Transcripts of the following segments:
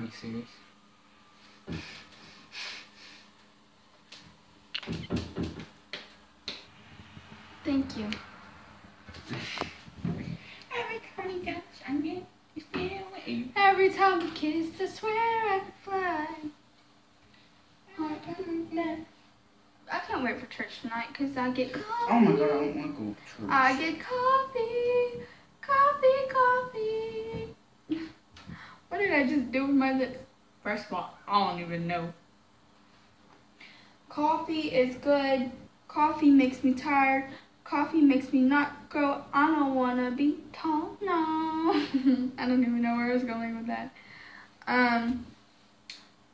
Are you serious? Thank you. Every time you touch, I get you feel it. Every time we kiss, I swear I could fly. I can't wait for church tonight because I get coffee. Oh my god, I don't want to go to church. I get coffee, coffee, did I just do with my lips? First of all, I don't even know. Coffee is good. Coffee makes me tired. Coffee makes me not grow. I don't wanna be tall. No, I don't even know where I was going with that. Um,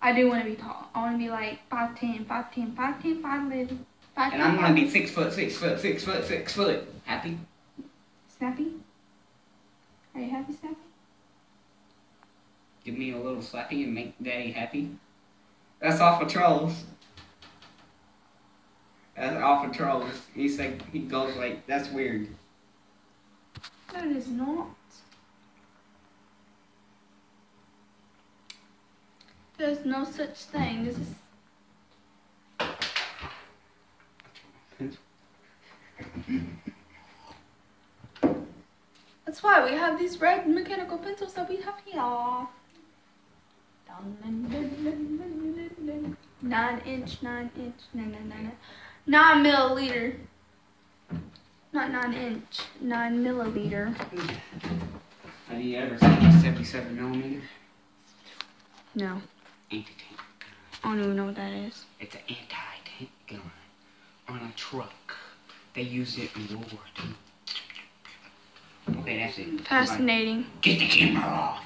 I do want to be tall. I want to be like 5'10", 5'10", 5'10", 5'11", 5'10", and I'm gonna be six foot, six foot, six foot, six foot. Happy? Snappy? Are you happy, Snappy? Give me a little slappy and make daddy happy. That's off of trolls. That's off of trolls. He's like he goes like that's weird. That is not. There's no such thing. This is. That's why we have these red mechanical pencils that we have here. Nine inch, nine inch, nine, nine, nine, nine milliliter. Not nine inch, nine milliliter. Have you ever seen a 77 millimeter No, anti-tank? I don't even know what that is. It's an anti-tank gun on a truck. They used it in World War II. Okay, that's it. Fascinating. Get the camera off.